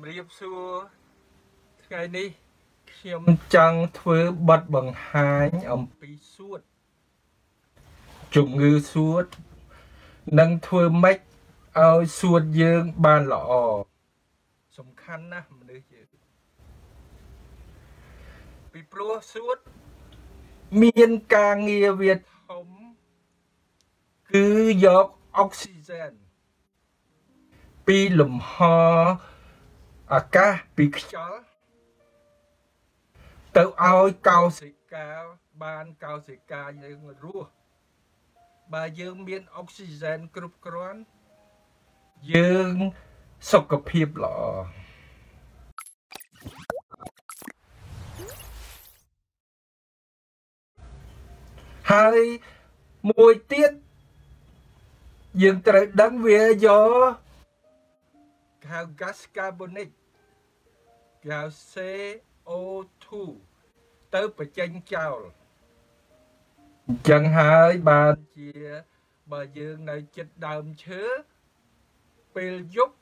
ជំរាបសួរថ្ងៃនេះខ្ញុំចង់ធ្វើបទបង្ហាញអំពីសួតជំងឺសួតនិងធ្វើម៉េចឲ្យសួតយើងបានល្អសំខាន់ណាស់មនុស្សយើងពីព្រោះសួតមានការងារវាធំគឺយកអុកស៊ីហ្សែនពីលំហ អាកាសពីខ្យល់ទៅឲ្យកោសិកាបានកោសិកាយើងរស់បើយើងមានអុកស៊ីហ្សែនគ្រប់គ្រាន់យើងសុខភាពល្អហើយមួយទៀតយើងត្រូវដឹងវាយកហៅ gas carbonic គេហៅ CO2 ទៅបញ្ចេញចោលអញ្ចឹងហើយបានជាបើយើងនៅចិត្តដើមឈើពេលយប់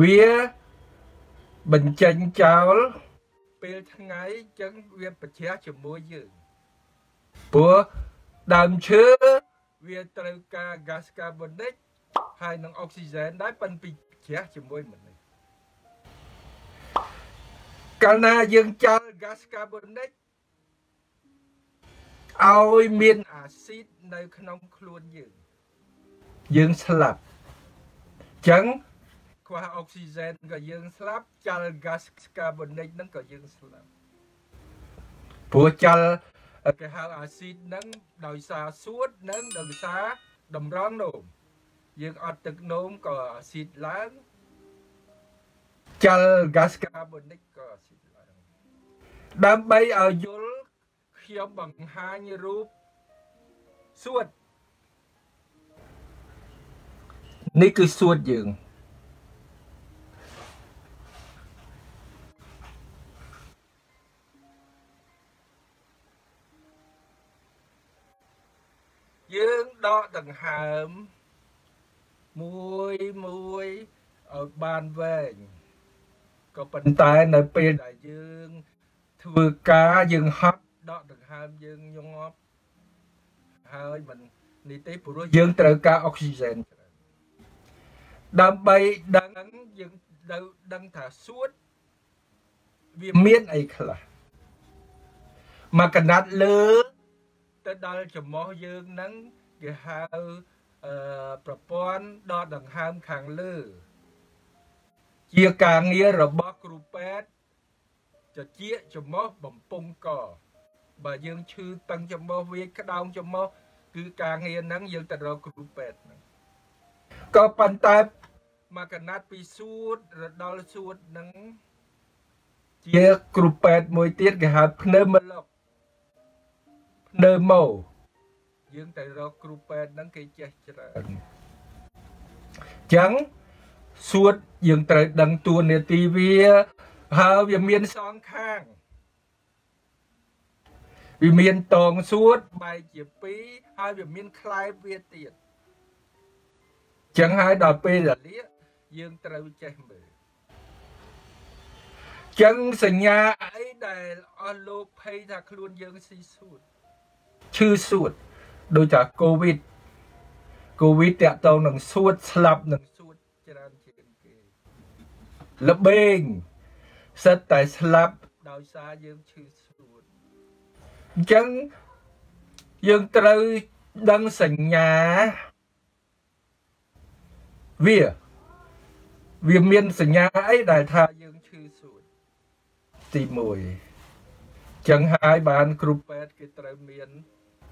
វាបញ្ចេញចោលពេលថ្ងៃអញ្ចឹងវាប្រជ្រះជាមួយយើងព្រោះដើមឈើវាត្រូវការ gas carbonic ហើយនឹងអុកស៊ីហ្សែនដែរប៉ិនពីជ្រះជាមួយមនុស្ស កាលណាយើងចោល gas carbonic ឲ្យមានអាស៊ីតនៅក្នុងខ្លួនយើងយើងស្លាប់អញ្ចឹងខ្វះអុកស៊ីហ្សែនក៏យើងស្លាប់ចោល gas carbonic ហ្នឹងក៏យើងស្លាប់ព្រោះចោលគេហៅអាស៊ីតហ្នឹងដោយសារសួតនិងដោយសារតម្រងនោមយើងអត់ទឹកនោមក៏អាស៊ីតឡើង ចល gas carbonic ក៏អាស៊ីតឡើងដើម្បីឲ្យយល់ខ្ញុំបង្ហាញរូបសួតនេះគឺសួតយើងយើងដកដង្ហើមមួយមួយឲ្យបានវែង ក៏ប៉ុន្តែនៅពេលដែលយើង ធ្វើការយើងហត់ដកដង្ហើមយើងញាប់ហើយមិននេះទេព្រោះយើងត្រូវការអុកស៊ីហ្សែនច្រើនដើម្បីដឹងយើងទៅដឹងថាសួតវាមានអីខ្លះមកកណាត់លើទៅដល់ចំោះយើងហ្នឹងគេហៅប្រព័ន្ធដកដង្ហើមខាងលើ ជាការងាររបស់គ្រូពេទ្យចជាចំោះបំពង់កបើយើងឈឺតឹងចំោះវាក្តោងចំោះគឺការងារហ្នឹងយើងទៅរកគ្រូពេទ្យហ្នឹងក៏ប៉ុន្តែមកកណាត់ពីសួតរដល់សួតហ្នឹងជាគ្រូពេទ្យមួយទៀតគេហៅភ្នើមឡុកភ្នើម៉ូយើងទៅរកគ្រូពេទ្យហ្នឹងគេចេះច្រើនអញ្ចឹង សួតយើងត្រូវដឹងតួនាទីវាហើយវាមានសងខាងវាមានតងសួតបែកជា2ហើយវាមានខ្លែបវាទៀតចឹងហើយដល់ពេលរលាកយើងត្រូវចេះមើលចឹងសញ្ញាអីដែលអស់លោកភ័យថាខ្លួនយើងស៊ីសួតឈឺសួតដូចថាកូវីដកូវីដតាក់ទងនឹងសួតស្លាប់នឹងសួតច្រើនជាងគេ លបែងសិតតែស្លាប់ដោយសារយើងឈឺសួតអញ្ចឹងយើងត្រូវដឹងសញ្ញាវាវាមានសញ្ញាអីដែលថាយើងឈឺសួតទី1ចឹងហើយបានគ្រូពេទ្យគេត្រូវមាន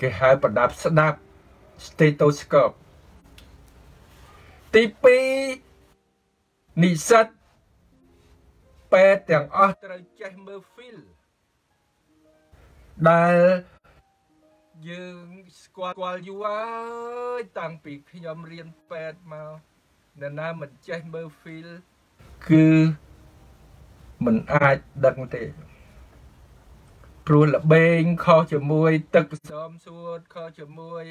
គេហៅប្រដាប់ស្ដាប់ stethoscope ទី2និស្សិត ពេទ្យទាំងអស់ត្រូវចេះមើល feel ដែលយើងស្គាល់ស្គាល់យូរហើយតាំងពីខ្ញុំរៀនពេទ្យមកនរណាមិនចេះមើល feel គឺមិនអាចដឹងទេព្រោះលបែងខុសជាមួយ ទឹកស្រោមសួតខុសជាមួយ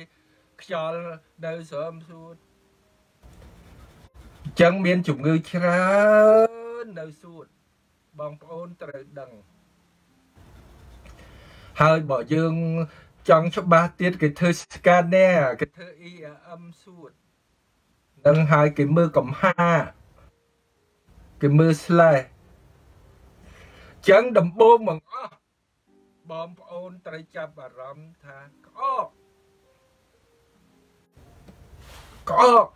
ខ្យល់នៅស្រោមសួតចឹងមានជំងឺច្រើននៅសួត បងប្អូនត្រូវដឹង ហើយបើយើងចង់ច្បាស់ទៀតគេធ្វើ scanner គេធ្វើ ERM សួតនឹងហើយគេមើលកំហាគេមើល slash ចឹងដំបូងមកអស់បងប្អូនត្រូវចាប់អារម្មណ៍ថាក្អកក្អក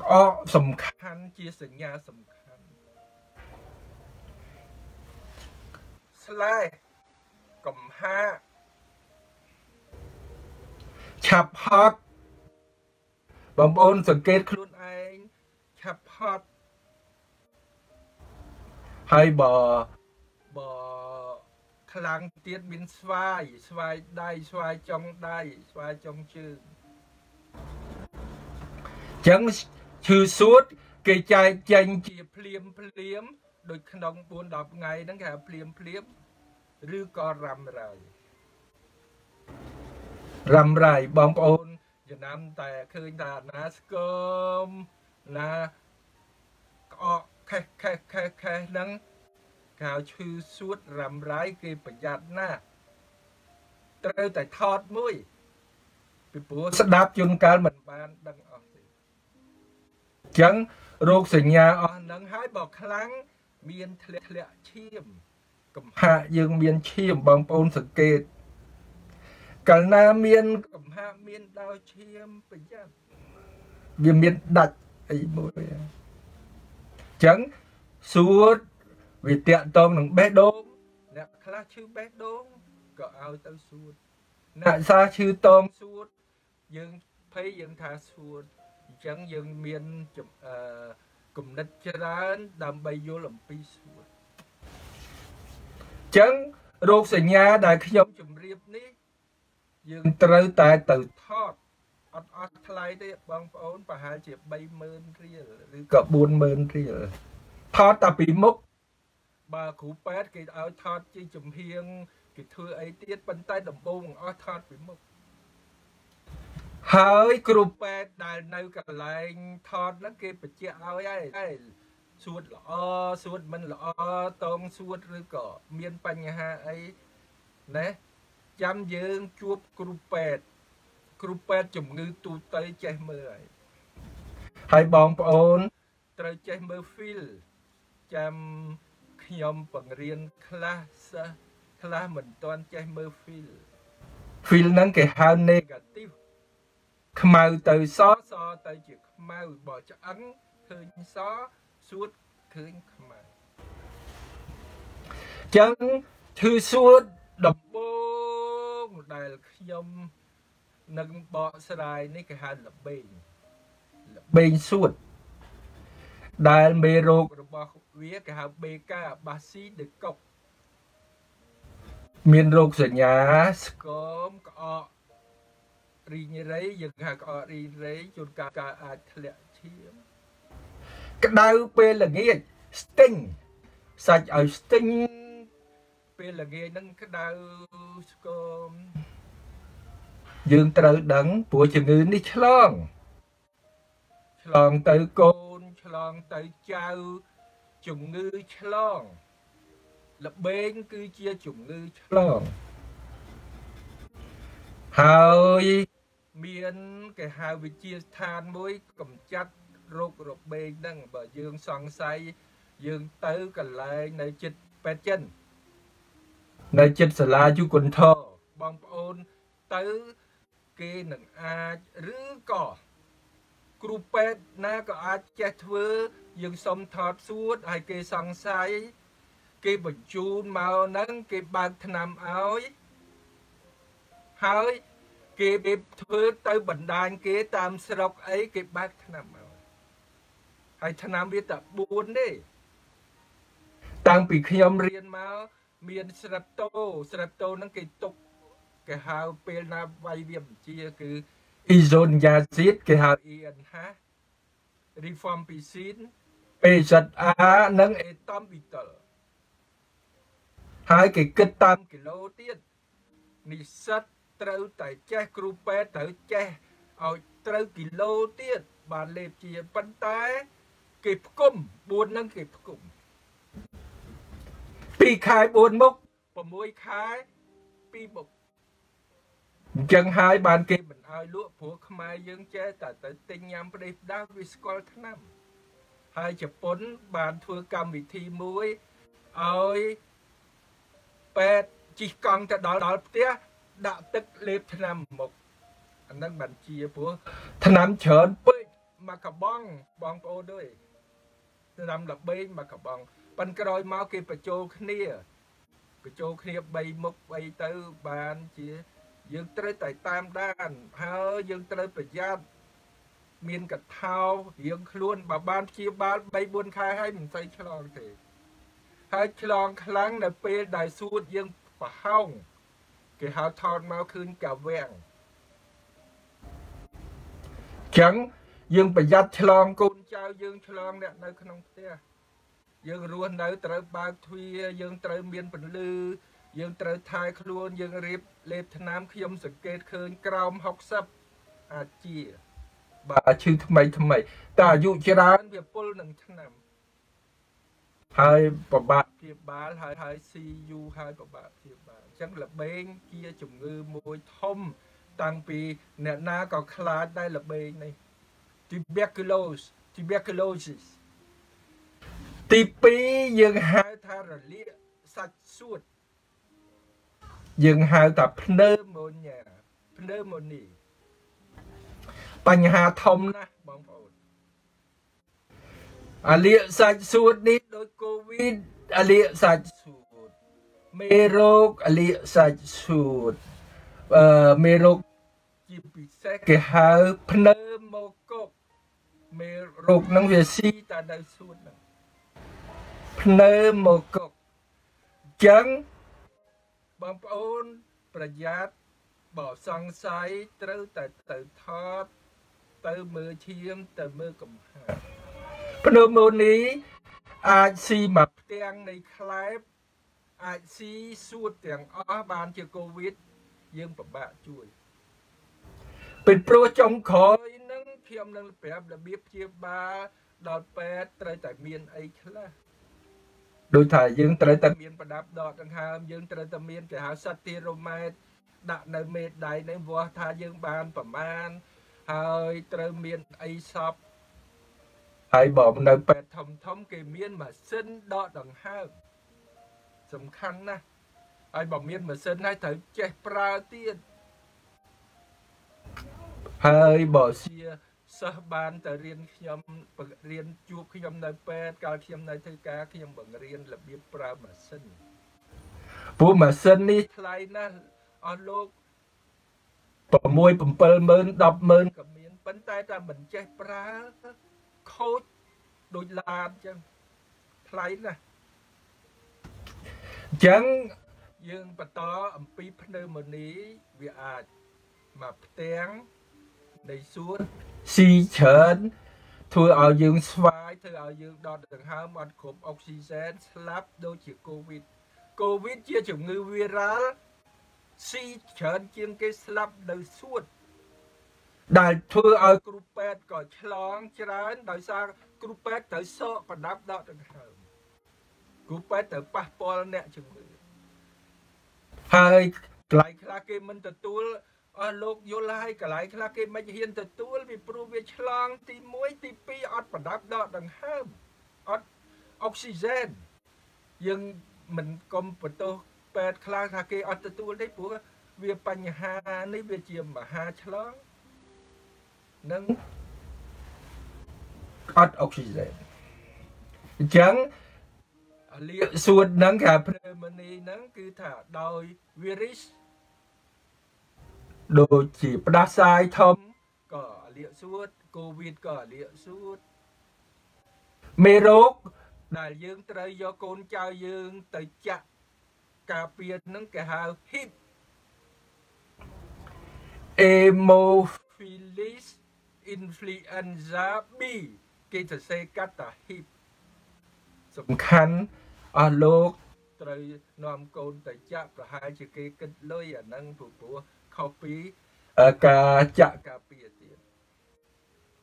ក្អកសំខាន់ជាសញ្ញាសំខាន់ ស្លែកំហាឆាប់ហត់បងប្អូនសង្កេតខ្លួនឯងឆាប់ហត់ហើយបើបើខ្លាំងទៀតមានស្វាយស្វាយដៃស្វាយចុងដៃស្វាយចុងជើងចឹងឈឺសួត គេចែកចេញជាភ្លាមភ្លាម ដូចក្នុង4 10ថ្ងៃហ្នឹងគេហៅភ្លាមភ្លាមឬក៏រ៉ាំរ៉ៃរ៉ាំរ៉ៃបងប្អូនចំណាំតែឃើញថាណាស្គមណាក្អកខេះខេះខេះខេះហ្នឹងកៅឈឺសួតរ៉ាំរ៉ៃគេប្រយ័ត្នណាស់ត្រូវតែថតមួយពីព្រោះស្ដាប់ជួនកាលមិនបានដឹងអស់ទេអញ្ចឹងរោគសញ្ញាអស់ហ្នឹងហើយបើខ្លាំង មានធ្លាក់ធ្លាក់ឈាម កំហាកយើងមានឈាមបងប្អូនសង្កេតកាលណាមានកំហាកមានដោឈាមប្រយ័ត្នវាមានដាច់អីមួយអញ្ចឹងសួតវាតាក់តងនឹងបេះដូងអ្នកខ្លះឈឺបេះដូងក៏ឲ្យទៅសួតអ្នកសាឈឺតងសួតយើងភ័យយើងថាសួតអញ្ចឹងយើងមានអឺ គំនិតច្រើន ដើម្បីយល់អំពីសួតអញ្ចឹងរោគសញ្ញាដែលខ្ញុំជម្រាបនេះ យើងត្រូវតែទៅថតអត់អត់ថ្លៃទេបងប្អូនប្រហែលជា30000រៀលឬក៏40000រៀលថតតែពីមុខបើគ្រូពេទ្យគេឲ្យថតជាចំហៀងគេធ្វើអីទៀតប៉ុន្តែដំបូងអស់ថតពីមុខ ហើយគ្រូពេទ្យដែលនៅកន្លែងថតហ្នឹងគេបញ្ជាក់ឲ្យហើយសួតល្អសួតមិនល្អតងសួតឬក៏មានបញ្ហាអីណាចាំយើងជួបគ្រូពេទ្យគ្រូពេទ្យជំងឺទូទៅចេះមើលហើយហើយបងប្អូនត្រូវចេះមើល feel ចាំខ្ញុំបង្រៀនខ្លះសិស្សខ្លះមិនទាន់ចេះមើល feel feel ហ្នឹងគេហៅ negative ខ្មៅទៅសសទៅជាខ្មៅបើឆ្អឹងឃើញសសួតឃើញខ្មៅចឹងឈឺសួតដំបូងដែលខ្ញុំនឹងបកស្រាយនេះគេហៅលបែងលបែងសួតដែលមេរោគរបស់វាគេហៅបេកាបាស៊ីដេកុកមានរោគសញ្ញាស្គមក្អក រីងរៃយើងហៅក្អករីងរៃជួនកាលកាអាចធ្លាក់ឈាមក្តៅពេលល្ងាចស្ទិញសាច់ឲ្យស្ទិញពេលល្ងាចហ្នឹងក្តៅស្គមយើងត្រូវដឹងព្រោះជំងឺនេះឆ្លងឆ្លងទៅកូនឆ្លងទៅចៅជំងឺឆ្លងលបែងគឺជាជំងឺឆ្លងហើយ មានគេហៅវិជាស្ថានមួយកំចាត់រោគរបេងហ្នឹងបើយើងសង្ស័យយើងទៅកន្លែងនៅចិត្តពេទ្យចិននៅចិត្តសាលាយុគន្ធរបងប្អូនទៅគេនឹងអាចឬក៏គ្រូពេទ្យណាក៏អាចចេះធ្វើយើងសុំថតសួតហើយគេសង្ស័យគេបញ្ជូនមកហ្នឹងគេបើកថ្នាំឲ្យហើយ គេធ្វើទៅបណ្ដាញគេតាមស្រុកអីគេបើកថ្នាំឲ្យហើយថ្នាំវាតែ4ទេតាំងពីខ្ញុំរៀនមកមានស្រាប់តូស្រាប់តូហ្នឹងគេទុកគេហៅពេលណាវាយវាបញ្ជាគឺ isoniazid គេហៅ ENH rifampicin PZA និង ethambutol ហើយគេគិតតាមគីឡូទៀតនិស្សិត ត្រូវតែចេះគ្រូពេទ្យត្រូវចេះឲ្យត្រូវគីឡូទៀតបានលេបជាប៉ុន្តែ គេផ្គុំ4ហ្នឹងគេផ្គុំ2ខែ4មុខ6ខែ2មុខអញ្ចឹងហើយបានគេមិនឲ្យលក់ព្រោះខ្មែរយើងចេះតែទៅទិញញ៉ាំប្រេះផ្ដាស់វាស្គាល់ថ្នាំហើយជប៉ុនបានធ្វើកម្មវិធីមួយឲ្យពេទ្យជីកកង់ទៅដល់ដល់ផ្ទះ ដាក់ទឹកលេបថ្នាំមុខអានឹងបានជាព្រោះថ្នាំច្រើនពេកមកកបងបងប្អូនដូចថ្នាំល្បែងមកកបងប៉ិនក្រោយមកគេបញ្ចូលគ្នាបញ្ចូលគ្នា3មុខ3ទៅបានជាយើងត្រូវតែតាមដានហើយយើងត្រូវប្រយ័ត្នមានកថោរៀងខ្លួនបើបានព្យាបាល3 4ខែហើយមិនស្អីឆ្លងទេហើយឆ្លងខ្លាំងនៅពេលដែលសួតយើងប្រហោង គេហៅថតមកឃើញកាវាំងចឹងយើងប្រយ័ត្នឆ្លងកូនចៅយើងឆ្លងអ្នកនៅក្នុងផ្ទះយើងរស់នៅត្រូវបើកទ្វារយើងត្រូវមានពន្លឺយើងត្រូវថែខ្លួនយើងរៀបលេបថ្នាំខ្ញុំសង្កេតឃើញក្រោម60អាចជាបាទឈឺថ្មីថ្មីតែអាយុច្រើនវាពុលនឹងឆ្នាំហើយប្របាក់ព្យាបាលហើយហើយស៊ីយូហើយប្របាក់ព្យាបាលអញ្ចឹងលបែងជាជំងឺមួយធំ តាំងពីអ្នកណាក៏ខ្លាចដែរលបែងនេះ tuberculosis tuberculosis ទី2យើងហៅថារលាកសាច់សួតយើងហៅថាភ្នើម៉ូញ៉ាភ្នើម៉ូនីបញ្ហាធំណាស់បងប្អូនអាលៀកសាច់សួតនេះដូចកូវីដអាលៀកសាច់សួត មេរោគអាលៀកសាច់សួតអឺមេរោគជាពិសេសគេហៅភ្នើម៉ូកុកមេរោគហ្នឹងវាស៊ីតែនៅសួតហ្នឹងភ្នើម៉ូកុកអញ្ចឹងបងប្អូនប្រយ័ត្នបើសង្ស័យត្រូវតែទៅថតទៅមើលឈាមទៅមើលកំហាភ្នំម៉ូនីអាចស៊ីមកផ្ទាំងនៃខ្លែប អាចស៊ីសួតទាំងអស់បានជាកូវីដយើងពិបាកជួយពេលព្រោះចុងក្រោយនឹងខ្ញុំនឹងប្រាប់របៀបព្យាបាលដល់ពេទ្យត្រូវតែមានអីខ្លះដូចថាយើងត្រូវតែមានប្រដាប់ដកដង្ហើមយើងត្រូវតែមានគេហៅសត្វទីរ៉ូម៉ែតដាក់នៅមេដៃនេះវាស់ថាយើងបានប្រមាណហើយត្រូវមានអីសពហើយបើនៅពេទ្យធំធំគេមានម៉ាស៊ីនដកដង្ហើម សំខាន់ណាស់ហើយបើមានម៉ាស៊ីនហើយត្រូវចេះប្រើទៀតហើយបើជាសិស្សបានទៅរៀនខ្ញុំរៀនជួបខ្ញុំនៅពេទ្យកាលខ្ញុំនៅធ្វើការខ្ញុំបង្រៀនរបៀបប្រើម៉ាស៊ីនព្រោះម៉ាស៊ីននេះថ្លៃណាស់អស់លោក6 70000 100,000ក៏មានប៉ុន្តែតែមិនចេះប្រើខូចដូចឡានចឹងថ្លៃណាស់ អញ្ចឹងយើងបន្តអំពីភ្នើម៉ូនីវាអាចមកផ្ទាំងនៃសួតស៊ីច្រើនធ្វើឲ្យយើងស្វាយធ្វើឲ្យយើងដកដង្ហើមអត់គ្រប់អុកស៊ីហ្សែនស្លាប់ដូចជាកូវីដកូវីដជាជំងឺវីរ៉ាល់ស៊ីច្រើនជាងគេស្លាប់នៅសួតដែលធ្វើឲ្យគ្រូពេទ្យក៏ឆ្លងច្រើនដោយសារគ្រូពេទ្យត្រូវសកប្រដាប់ដកដង្ហើម គ្រូពេទ្យត្រូវប៉ះពាល់អ្នកជំងឺហើយកន្លែងខ្លះគេមិនទទួលអស់លោកយល់ហើយកន្លែងខ្លះគេមិនហ៊ានទទួលពីព្រោះវាឆ្លង ទី1ទី2អត់ប្រដាប់ដកដង្ហើមអត់អុកស៊ីហ្សែនយើងមិនកុំបន្ទោសពេទ្យខ្លះថាគេអត់ទទួលទេព្រោះវាបញ្ហានេះវាជាមហាឆ្លងនឹងអត់អុកស៊ីហ្សែនអញ្ចឹង លាកសួតហ្នឹងគេព្រើម៉នីហ្នឹងគឺថាដោយ virus ដូចជាផ្ដាសាយធំក៏លាកសួតកូវីដក៏លាកសួតមេរោគដែលយើងត្រូវយកកូនចៅយើងទៅចាក់ការពារនឹងគេហៅ HIP Hemophilus influenza B គេសរសេរកាត់ថា HIP សំខាន់ អស់លោកត្រូវនាំកូនទៅចាក់ប្រហែលជាគេគិតលុយអាហ្នឹងព្រោះខុសពីការចាក់ការពារទៀត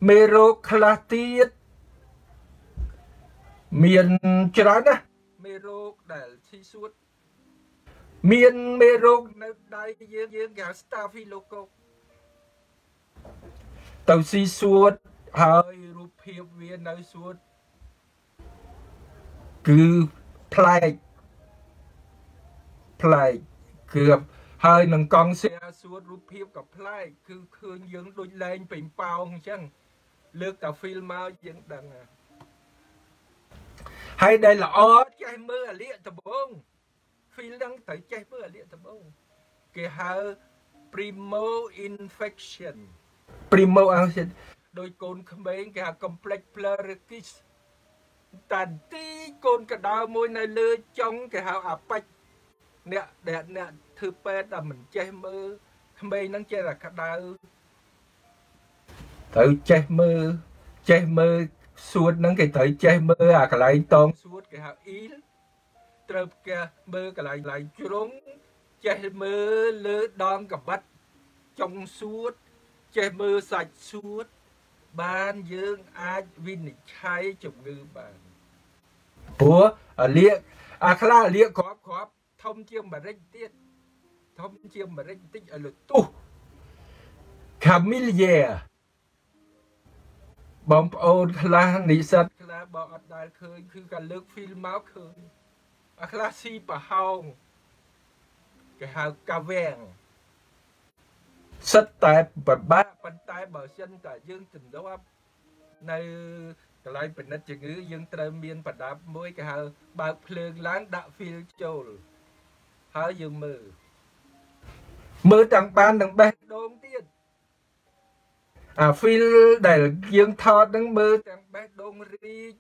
មេរោគខ្លះទៀតមានច្រើនណាស់មេរោគដែលឈីសួតមានមេរោគនៅដៃយើងយើងគេហៅ Staphylococcus ទៅស៊ីសួតហើយរូបភាពវានៅសួតគឺ ប្លែកប្លែកគឺហើយនឹងកង់សៀសួតរូបភាពក៏ប្លែកគឺឃើញយើងដូចលែងពេញប៉ោងអញ្ចឹងលើកតា feel មកយើងដឹងហើយដែលល្អចេះមើលអាលៀកដំបង feel ហ្នឹងត្រូវចេះមើលអាលៀកដំបងគេហៅ primo infection primo infection ដោយកូនក្មេងគេហៅ complex pleurisy តាទីកូនកដៅមួយនៅលើចុងគេហៅអាប៉ាច់អ្នកដែលអ្នកធ្វើពេទ្យតែមិនចេះមើលក្មេងហ្នឹងចេះតែក្តៅត្រូវចេះមើលចេះមើលសួតហ្នឹងគេត្រូវចេះមើលអាកន្លែងតងសួតគេហៅអ៊ីលត្រូវគេមើលកន្លែងកន្លែងជ្រុងចេះមើលលើដងកបិតចុងសួតចេះមើលសាច់សួតបានយើងអាចវិនិច្ឆ័យជំងឺបាន ព្រោះអាលៀកអាខ្លះអាលៀកគ្រាប់គ្រាប់ធំជាងបារិចទៀតធំជាងបារិចបន្តិចឲ្យលទុះ Camellia បងប្អូនខ្លះនិស្សិតខ្លះបើអត់ដែលឃើញគឺការលើក film មកឃើញអាខ្លះស៊ីប្រហោងគេហៅកាវាំងសិតតែពិបាកប៉ុន្តែបើសិនតែយើងជំនាប់នៅ កន្លែងពិនិត្យជំងឺយើងត្រូវមានប្រដាប់មួយគេហៅបើកភ្លើងឡើងដាក់ feel ចូលហើយយើងមើលមើលទាំងបានទាំងបេះដូងទៀតអា feel ដែលយើងថតនឹងមើលទាំងបេះដូងរីក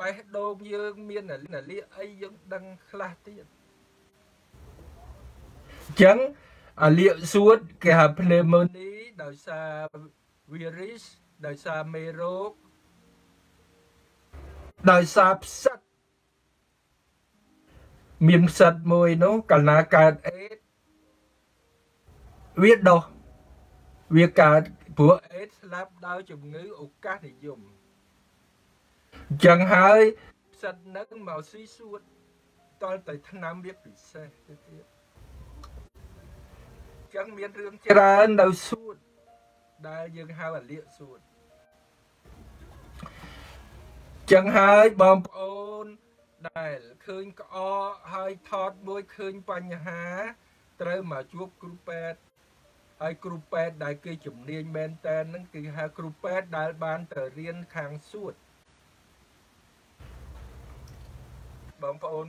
បេះដូងយើងមាននាលីអីយើងដឹងខ្លះទៀតអញ្ចឹងអាលៀកសួតគេហៅ pneumonia ដោយសារ virus ដោយសារមេរោគ ដោយសារផ្សិតមានផ្សិតមួយនោះកាលណាកើតអេតវាដោះវាកើតព្រោះអេតស្លាប់ដោយជំងឺឱកាសនិយមអញ្ចឹងហើយផ្សិតនឹងមកស៊ីសួតតលទៅឆ្នាំវាពិសេសទៅទៀតអញ្ចឹងមានរឿងច្រើននៅសួតដែលយើងហៅអាលៀកសួត ចឹងហើយបងប្អូនដែលឃើញក្អកហើយថតមួយឃើញបញ្ហា ត្រូវមកជួបគ្រូពេទ្យហើយគ្រូពេទ្យដែលគេជំនាញមែនតើនឹងគឺហៅគ្រូពេទ្យដែលបានទៅរៀនខាងសួតបងប្អូន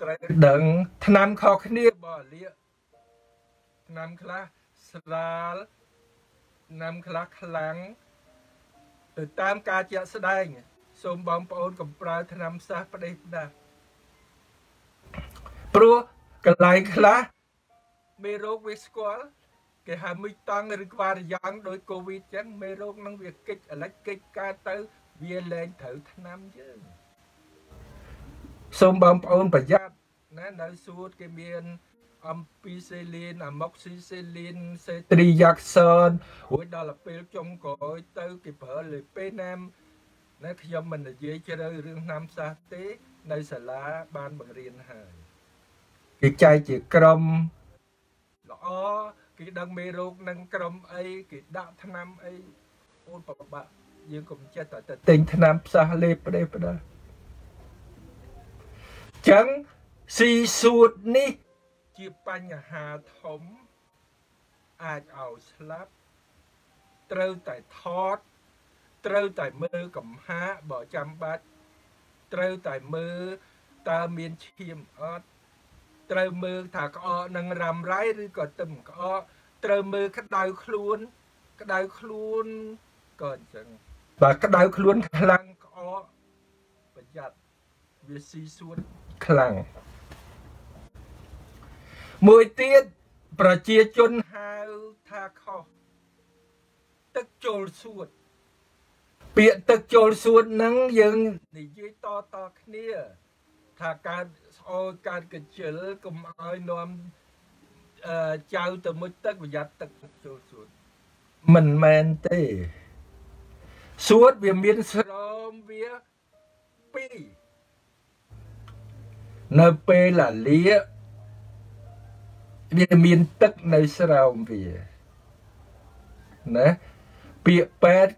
ត្រូវដឹងឆ្នាំខុសគ្នាបើលាកឆ្នាំខ្លះស្រាលឆ្នាំខ្លះខ្លាំងទៅតាមការជាក់ស្ដែង សូមបងប្អូនកុំប្រើថ្នាំសាសផ្ដេសផ្ដាស់ព្រោះកន្លែងខ្លះមេរោគវាស្គាល់គេហៅមួយតង់ឬក្បាលយ៉ាងដោយកូវីដចឹងមេរោគនឹងវាកិច្ចឥឡូវកិច្ចកើតទៅ វាលែងត្រូវថ្នាំយើងសូមបងប្អូនប្រយ័ត្នណានៅសួតគេមានអំពីសេលីនអាម៉ុកស៊ីសេលីនសេត្រីយ៉ាក់សនរួចដល់ពេលចុងក្រោយទៅគេប្រើលេពេណាម ណាខ្ញុំមិននិយាយជ្រៅរឿងឆ្នាំសាសទេ នៅសាលាបានបង្រៀនហើយគេចែកជាក្រុមល្អគេដឹងមេរោគនឹងក្រុមអីគេដាក់ថ្នាំអីអូនប្របាក់យើងកុំចិត្តតែទិញថ្នាំផ្សះលេបផ្ដេផ្ដាចឹងស៊ីសួតនេះជាបញ្ហាធំអាចឲ្យស្លាប់ត្រូវតែថត ត្រូវតែមើលកំហាបើចាំបាច់ត្រូវតែមើលតើមានឈាមអត់ត្រូវមើលថាក្អកនឹងរ៉ាំរ៉ៃឬក៏ទឹមក្អកត្រូវមើលក្តៅខ្លួន ក្តៅខ្លួនក៏អញ្ចឹងបើក្តៅខ្លួនខ្លាំងក្អកប្រយ័ត្នវាស៊ីសួតខ្លាំងមួយទៀតប្រជាជនហៅថាខុសទឹកចូលសួត ពាក្យទឹកចូលសួតហ្នឹងយើងនិយាយតតគ្នា ថាកើតស្អោកើតកញ្ជិលកុំឲ្យនាំអឺចៅទៅមុជទឹកប្រយ័ត្នទឹកចូលសួតមិនមែនទេសួតវាមានស្រោមវាពីរនៅពេលលាលាវាមានទឹកនៅស្រោមវាណាពាក្យពេទ្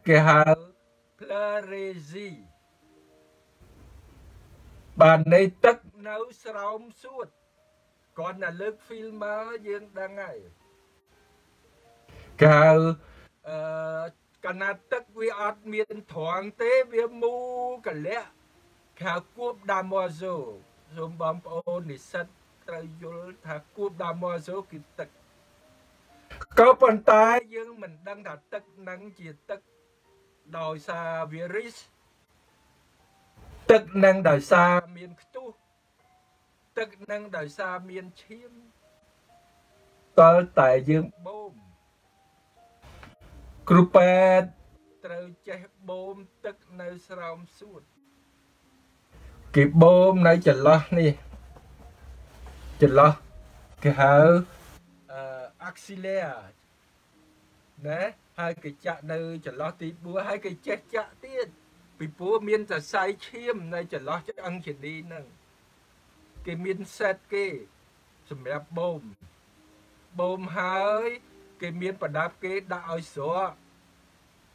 យគេហៅ pleurisy បាននៃទឹកនៅស្រោមសួតគាត់តែលើក film មកយើងដឹងហើយគេហៅអឺកណាត់ទឹកវាអត់មានត្រង់ទេវាមូកលៈគេហៅគួបដាម៉ូហ្សូសូមបងប្អូននិស្សិតត្រូវយល់ថាគួបដាម៉ូហ្សូគឺទឹកក៏ប៉ុន្តែយើងមិនដឹងថាទឹកនឹងជាទឹក ដោយសារវីរុសទឹកនឹងដោយសារមានខ្ទុះទឹកនឹងដោយសារមានឈាមតលតែយើងបូមគ្រូពេទ្យត្រូវចេះបូមទឹកនៅស្រោមសួតគេបូមនៅចន្លោះនេះចន្លោះគេហៅអឺ axillaire ណា ហើយគេចាក់នៅចន្លោះទី4ហើយគេចេះចាក់ទៀតពីព្រោះមានសរសៃឈាមនៅចន្លោះឆ្អឹងជនីហ្នឹងគេមានសេតគេសម្រាប់បូមបូមហើយ គេមានប្រដាប់គេដាក់ឲ្យស្រក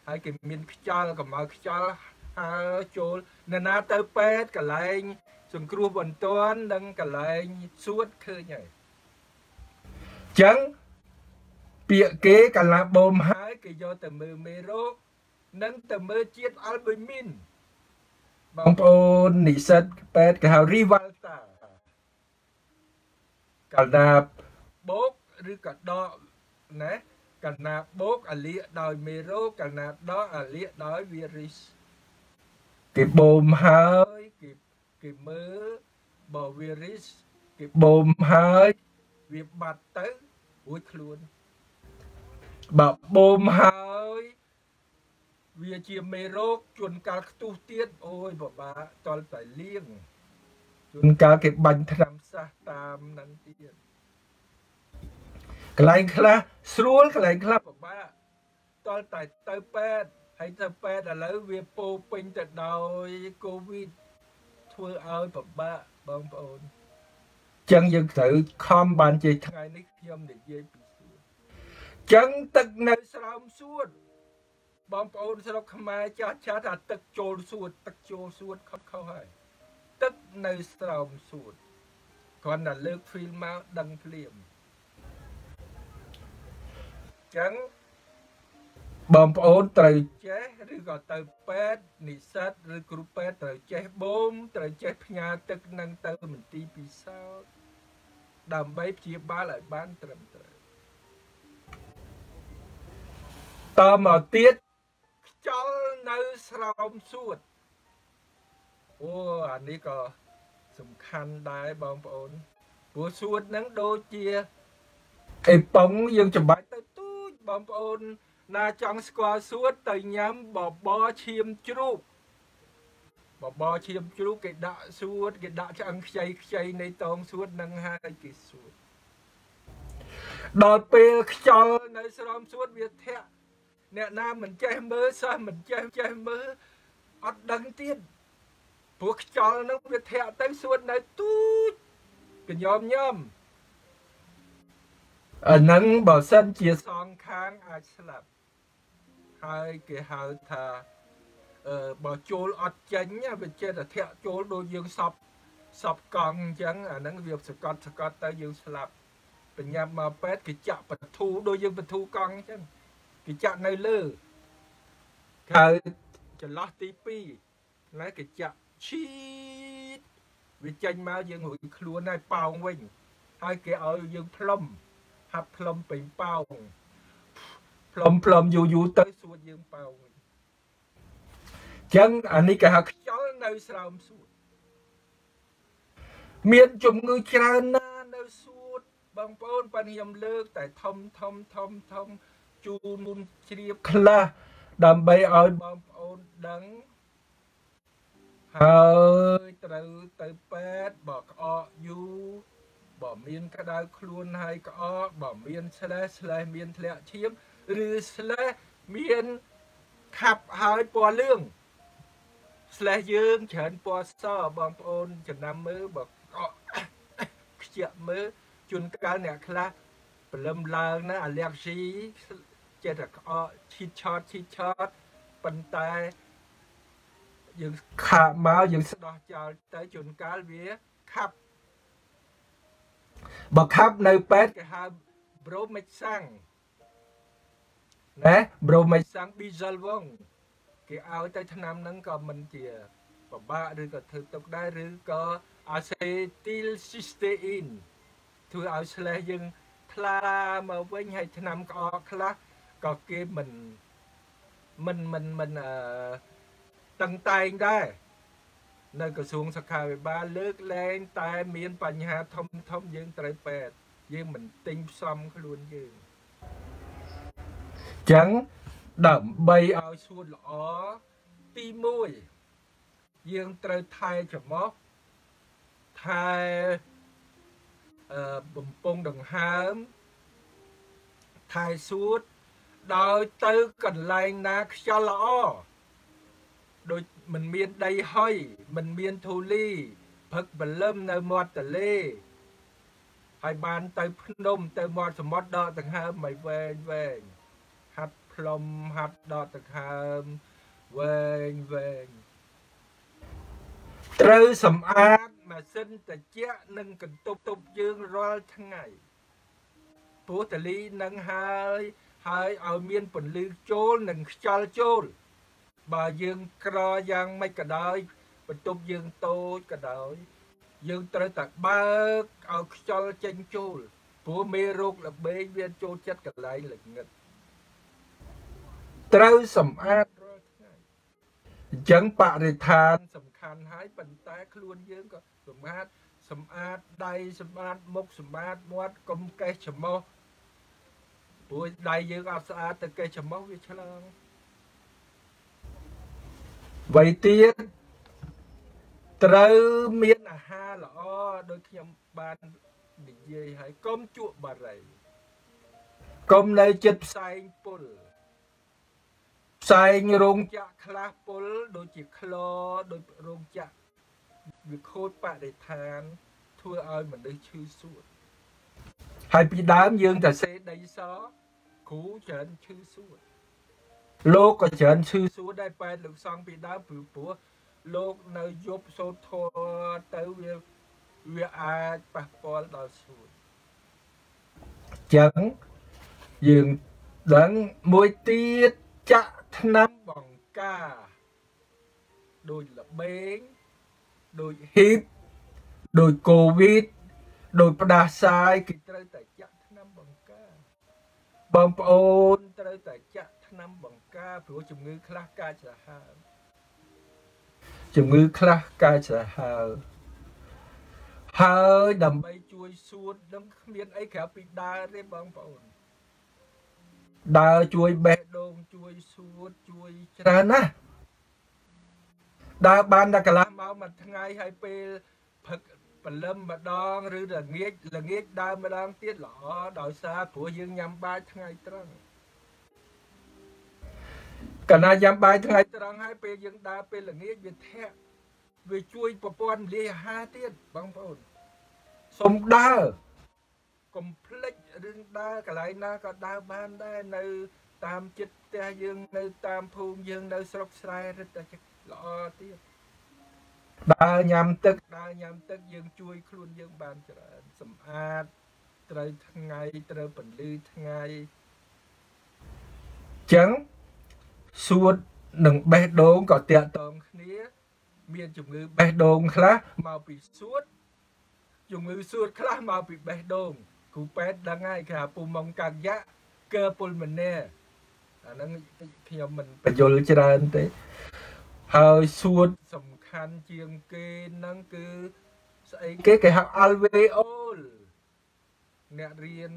ហើយគេមានខ្យល់កម្ៅខ្យល់ហើចូលនៅណាទៅពេទ្យកន្លែងសង្គ្រោះបន្ទាន់និងកន្លែងសួតឃើញហើយអញ្ចឹងពាក្យគេកាលាបូមហើ យគេយកទៅមើលមេរោគនិងទៅមើលជាតិអាល់ប៊ូមីនបងប្អូននិស្សិតពេទ្យគេហៅ Rivalta កាលណាបោកឬក៏ដកណាកាលណាបោកអាលៀកដោយមេរោគកាលណាដកអាលៀកដោយវីរុសគេបូមហើយគេគេមើលបើវីរុសគេបូមហើយវាបាត់ទៅរួចខ្លួន បើបូមហើយវាជាមេរោគជួនកាលខ្ទុះទៀតអូយបបាតលតែលៀងជួនកាលគេបាញ់ថ្នាំសាសតាមនឹងទៀតកន្លែងខ្លះស្រួលកន្លែងខ្លះពិបាកតលតែទៅពេទ្យហើយទៅពេទ្យឥឡូវវាពោពេញទៅដោយកូវីដធ្វើឲ្យពិបាកបងប្អូនចឹងយើងត្រូវខំបានជាថ្ងៃនេះខ្ញុំនិយាយពីសួត ចឹងទឹកនៅស្រោមសួតបងប្អូនស្រុកខ្មែរចាស់ចាស់ថាទឹកចូលសួត ទឹកចូលសួតខុសខុសហើយទឹកនៅស្រោមសួតគ្រាន់តែលើក film មកដឹងភ្លាមចឹងបងប្អូនត្រូវចេះឬក៏ទៅពេទ្យនិស្សិតឬគ្រូពេទ្យត្រូវចេះបូមត្រូវចេះផ្ញើទឹកនឹងទៅមន្ទីរពិសោធន៍ដើម្បីព្យាបាលឲ្យបានត្រឹមត្រូវ តមកទៀតខ្យល់នៅស្រោមសួតអូអានេះក៏សំខាន់ដែរបងប្អូនព្រោះសួតហ្នឹងដូចជាអេប៉ុងយើងចំបាច់ទៅទូចបងប្អូន ណាចង់ស្គាល់សួតទៅញ៉ាំបបរឈាមជ្រូកបបរឈាមជ្រូកគេដាក់សួតគេដាក់ឆ្អឹងខ្ចីខ្ចីនៃតងសួតនឹងហើយគេសួតដល់ពេលខ្យល់នៅស្រោមសួតវាធាក់ អ្នកណាមិនចេះមើលសោះមិនចេះចេះមើលអត់ដឹងទៀតព្រោះខ្យល់នឹងវាធាក់ទៅសួតនៅទូចកញោមញោមអានឹងបើសិនជាសងខាងអាចស្លាប់ហើយគេហៅថាអឺបើចូលអត់ចេញវាចេះតែធាក់ចូលដូចយើងសពសពកង់អញ្ចឹងអាហ្នឹងវាសកត់សកត់ទៅយើងស្លាប់បញ្ញាប់មកពេទ្យគេចាក់បធូដូចយើងបធូកង់អញ្ចឹង គេចាក់នៅលើហៅចន្លោះទី2ណាគេចាក់ឈីតវាចេញមកយើងរួចខ្លួនហើយប៉ោងវិញ ហើយគេឲ្យយើងផ្លុំហាត់ផ្លុំពេញប៉ោងផ្លុំផ្លុំយូរយូរទៅសួតយើងប៉ោងវិញចឹងអានេះគេហៅខ្យល់នៅស្រោមសួតមានជំងឺច្រើនណាស់នៅសួតបងប្អូនប៉ាខ្ញុំលើក តែធំធំធំធំ ជូនមុនជ្រាបខ្លះដើម្បីឲ្យបងប្អូនដឹងហើយត្រូវទៅពេទ្យបើក្អកយូរបើមានក្តៅខ្លួនហើយក្អកបើមានស្លេះស្លេះមានធ្លាក់ឈាមឬស្លេះមានខាប់ហើយពណ៌លឿង slash យើងច្រើនពណ៌សបងប្អូនចំណាំមើលបើខ្ជាក់មើលជួនកាលអ្នកខ្លះព្រលឹមឡើងណាអាឡែកស៊ី ចេះតែក្អកឈីតឆតឈីតឆតប៉ុន្តែយើងខាប់មកយើងស្ដោះចោលទៅជួនកាលវាខាប់បើខាប់នៅពេទ្យគេហៅ bromexang ណា bromexang bisalvong គេឲ្យទៅឆ្នាំហ្នឹងក៏មិនជាពិបាកឬក៏ធ្វើទុកដែរឬក៏ acetyl cysteine ធ្វើឲ្យឆ្លេះយើងថ្លាមកវិញហើយឆ្នាំក្អកខ្លះ ក៏គេមិនមិនមិនមិនអឺតឹងតែងដែរនៅក្រសួងសុខាភិបាលលើកលែងតែមានបញ្ហាធំធំយើងត្រូវពេទ្យយើងមិនទិញផ្សំខ្លួនយើងចឹងដើម្បីឲ្យសួតល្អទី1យើងត្រូវថែច្រមុះថែអឺបំពង់ដង្ហើមថែសួត ដោយទៅកន្លែងណាខ្យល់ល្អដូចមិនមានដីហុយមិនមានធូលីផឹកបលឹមនៅមាត់ទន្លេហើយបានទៅភ្នំទៅមាត់សមុទ្រដកដង្ហើមឲ្យវែងវែងហាត់ផ្លុំហាត់ដកដង្ហើមវែងវែងត្រូវសម្អាតម៉ាស៊ីនត្រជាក់និងកន្ទប់ទប់យើងរាល់ថ្ងៃព្រោះតលីនឹងហើយ ហើយឲ្យមានពន្លឺចូលនិងខ្យល់ចូល បើយើងក្រយ៉ាងម៉េចក៏ដោយបន្ទប់យើងតូចក៏ដោយ យើងត្រូវតែបើកឲ្យខ្យល់ចេញចូលព្រោះមេរោគល្បែងវាចូលចិត្តកន្លែងល្ងឹតត្រូវសម្អាតរាល់ថ្ងៃអញ្ចឹងបរិស្ថានសំខាន់ហើយប៉ុន្តែខ្លួនយើងក៏សម្អាតសម្អាតដៃសម្អាតមុខសម្អាតមាត់កុំកេះច្រមុះ ព្រោះដៃយើងអត់ស្អាតទៅកេះច្រមុះវាឆ្លងអ្វីទៀតត្រូវមានអាហារល្អដោយខ្ញុំបាននិយាយហើយកុំជក់បារីកុំនៅចិត្តផ្សែងពុលផ្សែងរោងចក្រខ្លះពុលដូចជាក្លដូចរោងចក្រវាខូចបរិស្ថាន ធ្វើឲ្យមនុស្សឈឺសួតហើយពីដើមយើងតែសេដីស គ្រូច្រើនឈឺសួតលោកក៏ច្រើនឈឺសួរដែរប៉ែតលោកសង្ឃពីដើមព្រោះព្រោះលោកនៅយប់សូត្រធម៌ទៅវាវាអាចប៉ះពាល់ដល់សួរចឹងយើងដឹងមួយទៀតចាក់ថ្នាំបង្ការដូចលបែងដូចហ៊ីបដូចកូវីដដូចផ្ដាសាយគេត្រូវតែចាក់ថ្នាំបង្ការ បងប្អូនត្រូវតែចាក់ថ្នាំបង្ការព្រោះជំងឺខ្លះកាចសាហាវជំងឺខ្លះកាចសាហាវហើយដើម្បីជួយសួតនឹងគ្មានអីក្រៅពីដើរទេបងប្អូនដើរជួយបេះដូងជួយសួតជួយច្រើនណាស់ដើរបានតែកន្លះម៉ោងមួយថ្ងៃហើយពេល ផឹកបលឹមម្ដងឬល្ងាចល្ងាចដើរម្ដងទៀតល្អដោយសារព្រោះយើងញ៉ាំបាយថ្ងៃត្រង់កណាញ៉ាំបាយថ្ងៃត្រង់ហើយពេលយើងដើរពេលល្ងាចវាធាក់វាជួយប្រព័ន្ធលាយអាហារទៀតបងប្អូនសុំដើរកុំភ្លេចរឿងដើរកន្លែងណាក៏ដើរបានដែរនៅតាមចិត្តផ្ទះយើងនៅតាមភូមិយើងនៅស្រុកស្រែរឹតតែល្អទៀត ដើរញ៉ាំទឹកដើរញ៉ាំទឹកយើងជួយខ្លួនយើងបានច្រើនសម្អាតត្រូវថ្ងៃត្រូវពន្លឺថ្ងៃចឹងសួតនិងបេះដូងក៏តាក់ទងគ្នា មានជំងឺបេះដូងខ្លះមកពីសួតជំងឺសួតខ្លះមកពីបេះដូងគ្រូពេទ្យដឹងហើយគេហៅពូម៉ុងកាយៈកើពុលមនេអាហ្នឹងខ្ញុំមិនបញ្យល់ច្រើនទេហើយសួតសំ ខាន់ជាងគេហ្នឹងគឺស្អីគេគេហៅ alveol អ្នករៀន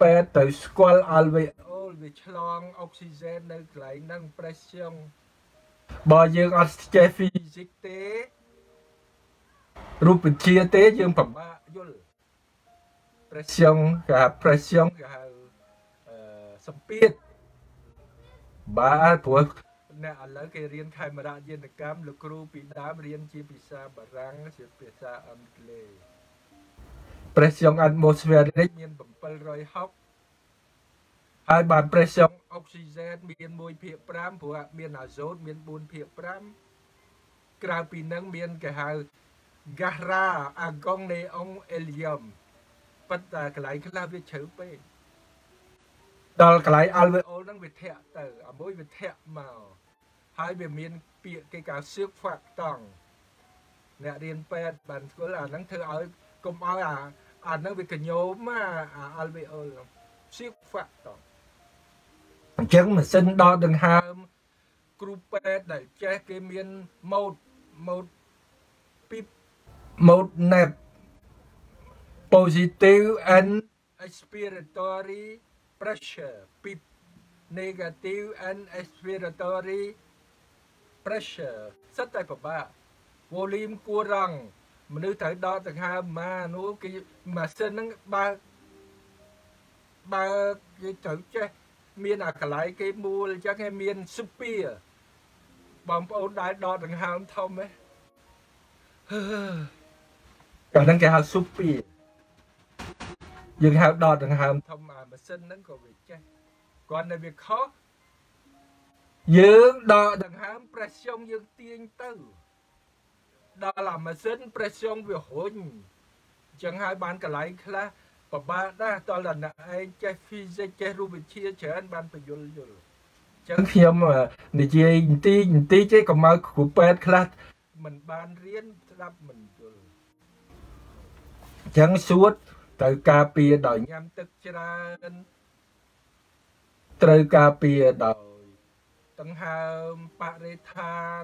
ពេទ្យទៅស្គាល់ alveol វាឆ្លងអុកស៊ីហ្សែននៅកន្លែងហ្នឹង pression បើយើងអត់ចេះ physics ទេរូបវិទ្យាទេយើងពិបាកយល់ pression គេហៅ pression គេហៅអឺសម្ពាធបាទព្រោះ អ្នកឥឡូវគេរៀនខេមរៈយន្តកម្មលោកគ្រូពីដើមរៀនជាភាសាបារាំងជាភាសាអង់គ្លេស pression atmospheric មាន760ហើយបាន pression oxygen មាន1ភាគ5ព្រោះមាន azote មាន4ភាគ5ក្រៅពីនឹងមានគេហៅ gas ra argon neon helium ប៉ុន្តែកន្លែងខ្លះវាជ្រៅពេកដល់កន្លែង alveol ហ្នឹងវាធាក់ទៅអាមួយវាធាក់មក ហើយវាមានពាក្យគេកៅសៀកហ្វាក់តង់អ្នករៀនពេទ្យបានស្គាល់អាហ្នឹងធ្វើឲ្យកុំឲ្យអាអាហ្នឹងវាកញោមអា alveol សៀកហ្វាក់តង់អញ្ចឹងម៉ាស៊ីនដកដង្ហើមគ្រូពេទ្យដែលចេះគេមានម៉ូតម៉ូតពីម៉ូត NAP positive and expiratory pressure ពី negative and expiratory pressure សិតតែពិបាក volume គួររងមនុស្សត្រូវដកដង្ហើមមកនោះគេម៉ាស៊ីនហ្នឹងបើបើគេត្រូវចេះមានអាកន្លែងគេមូលអញ្ចឹងគេមានស៊ូពីបងប្អូនដែលដកដង្ហើមធំហ៎កាលហ្នឹងគេហៅស៊ូពីយើងហៅដកដង្ហើមធំអាម៉ាស៊ីនហ្នឹងក៏វាចេះគាត់នៅវាខុស យើងដកដង្ហើមប្រេសស្យុងយើងទាញទៅ ដល់អាម៉ាស៊ីនប្រេសស្យុងវារុញអញ្ចឹងហើយបានកន្លែងខ្លះពិបាកដែរតលអ្នកឯងចេះ physics ចេះរូបវិទ្យាច្រើនបានបញ្យល់យល់អញ្ចឹងខ្ញុំនិយាយបន្តិចបន្តិចទេកុំឲ្យគ្រូពេទ្យខ្លះមិនបានរៀនស្ដាប់មិនយល់អញ្ចឹងសួតត្រូវការពារដោយញ៉ាំទឹកច្រើនត្រូវការពារដោយ ដង្ហើមបរិស្ថាន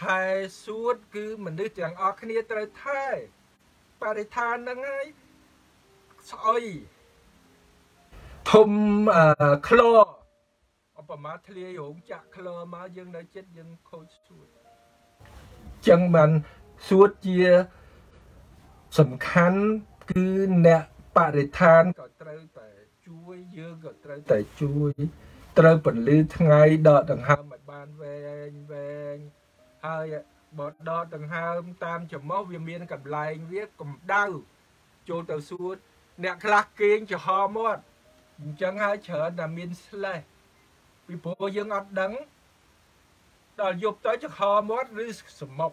ថែសួតគឺមនុស្សទាំងអស់គ្នាត្រូវថែបរិស្ថានហ្នឹងហើយស្អុយធំក្លឧបមាធ្លាយរោងចាក់ក្លមកយើងនៅចិត្តយើងខូចសួតចឹងបានសួតជាសំខាន់គឺអ្នកបរិស្ថានក៏ត្រូវតែជួយយើងក៏ត្រូវតែជួយ ត្រូវពន្លឺថ្ងៃដកដង្ហើមឲ្យបានវែងវែងហើយបើដកដង្ហើមតាមច្រមុះវាមានកន្លែងវាកម្ដៅចូលទៅសួតអ្នកខ្លះគេងចំហមាត់អញ្ចឹងហើយច្រើនតែមានស្លេះពីព្រោះយើងអត់ដឹងដល់យប់ទៅចំហមាត់ឬសមុក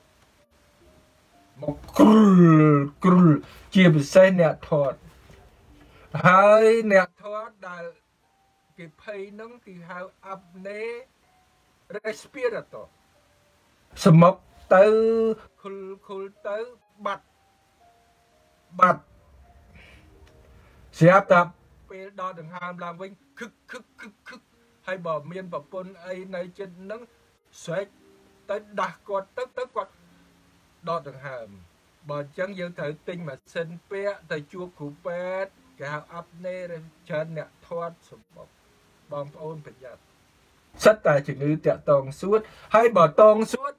មកគ្រុលគ្រុលជាពិសេសអ្នកថតហើយអ្នកថតដែល គេភ័យនឹងគេហៅ apnea respirator សមុកទៅខុលខុលទៅបាត់បាត់ស្រាប់តែពេលដល់ដង្ហើមឡើងវិញខឹកខឹកខឹកខឹកហើយបើមានប្រពន្ធអីនៅចិត្តនឹងស្រែកទៅដាស់គាត់ទៅទៅគាត់ដកដង្ហើមបើអញ្ចឹងយើងត្រូវទិញម៉ាស៊ីនពាក់ទៅជួបគ្រូពេទ្យគេហៅអាប់ណេច្រើនអ្នកធាត់សម្បុក បងប្អូនប្រយ័ត្នសិតតែជំងឺតាក់តងសួតហើយបើតងសួត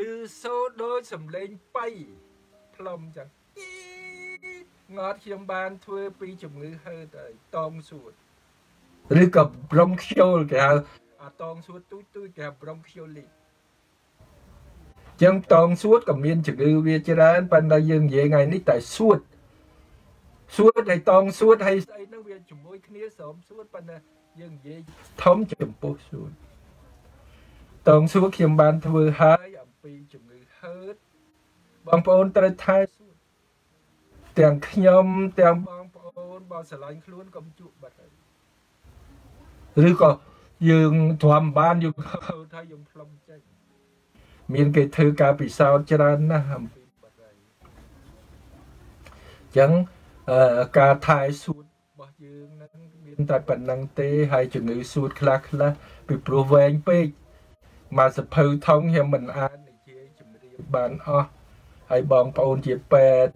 ឮសូរដូចសំឡេងបៃផ្លុំចឹងងត់ខ្ញុំបានធ្វើពីជំងឺហឺទៅតងសួតឬក៏ប្រំខ្យល់គេហៅអាតងសួតទូចទូចគេហៅប្រំខ្យល់លីចឹងតងសួតក៏មានជំងឺវាច្រើនប៉ុន្តែយើងនិយាយថ្ងៃនេះតែសួតសួតហើយតងសួតហើយស្អីហ្នឹងវាជាមួយគ្នាស្រោមសួតប៉ុន្តែ យើងនិយាយធំចំពោះសួតតងសួតខ្ញុំបានធ្វើហើយអំពីជំងឺហឺតបងប្អូនត្រូវថែសួតទាំងខ្ញុំទាំងបងប្អូនបើស្រឡាញ់ខ្លួនកុំជក់បាត់ហើយឬក៏យើងទ្រាំបានយើងថាយើងផ្លុំចេញមានគេធ្វើការពិសោធន៍ច្រើនណាស់អំពីបាត់ហើយអញ្ចឹងការថែសួតរបស់យើងនឹង មានតែប៉ុណ្្នឹងទេហើយជំងឺសួតខ្លះខ្លះពីព្រោះវែងពេកមកសភៅថងខ្ញុំមិនអាចនិយាយជំរាបបានអស់ហើយបងប្អូនជាពេទ្យ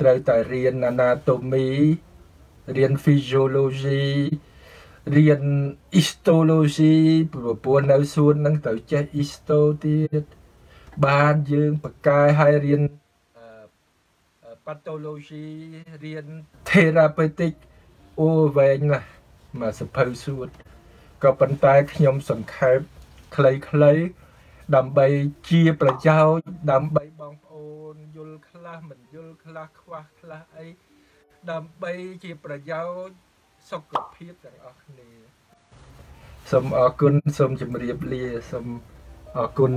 ត្រូវតែរៀន anatomy រៀន physiology រៀន histology ព្រោះនៅសួននឹងត្រូវចេះ histo ទៀតបានយើងបកកែឲ្យរៀន pathology រៀន therapeutic អូវែងណាស់ មកសភៅសួតក៏ប៉ុន្តែខ្ញុំសង្ខេបខ្លីៗដើម្បីជាប្រយោជន៍ដើម្បីបងប្អូនយល់ខ្លះមិនយល់ខ្លះខ្វះខ្លះអីដើម្បីជាប្រយោជន៍សុខភាពទាំងអស់គ្នាសូមអរគុណសូមជម្រាបលាសូមអរគុណ